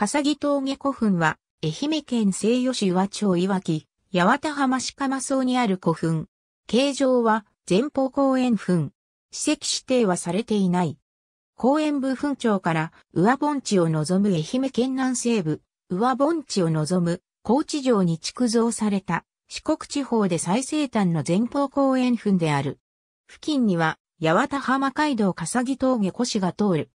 笠木峠古墳は、愛媛県西予市岩町岩木、八幡浜鹿間荘にある古墳。形状は前方公園墳。史跡指定はされていない。公園部墳町から上盆地を望む愛媛県南西部、上盆地を望む高知城に築造された四国地方で最西端の前方公園墳である。付近には八幡浜街道笠木峠古市が通る。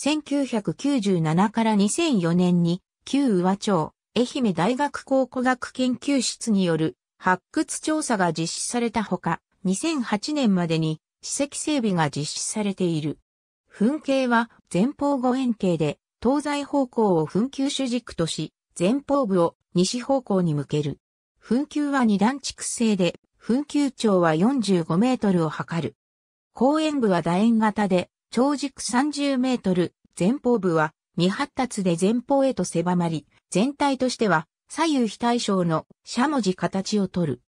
1997から2004年に旧上町愛媛大学考古学研究室による発掘調査が実施されたほか、2008年までに史跡整備が実施されている。噴景は前方後円形で東西方向を噴球主軸とし、前方部を西方向に向ける。噴球は二段築成で、噴球長は45メートルを測る。後円部は楕円型で、長軸30メートル、前方部は未発達で前方へと狭まり、全体としては左右非対称のしゃもじ形をとる。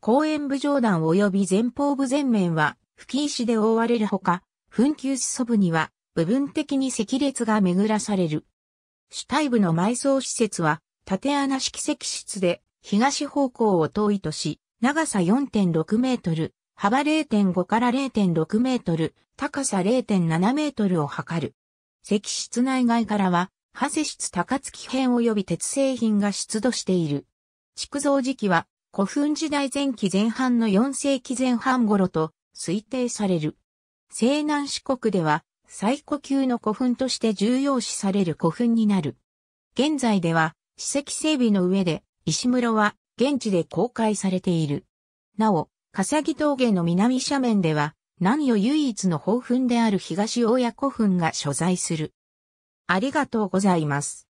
後円部上段及び前方部前面は吹き石で覆われるほか、紛糾裾部には部分的に石列が巡らされる。主体部の埋葬施設は縦穴式石室で東方向を遠いとし、長さ4.6メートル、幅0.5から0.6メートル、高さ0.7メートルを測る。石室内外からは、ハセ室高槻編及び鉄製品が出土している。築造時期は古墳時代前期前半の4世紀前半頃と推定される。西南四国では最古級の古墳として重要視される古墳になる。現在では史跡整備の上で石室は現地で公開されている。なお、笠木峠の南斜面では南予唯一の宝墳である東大谷古墳が所在する。ありがとうございます。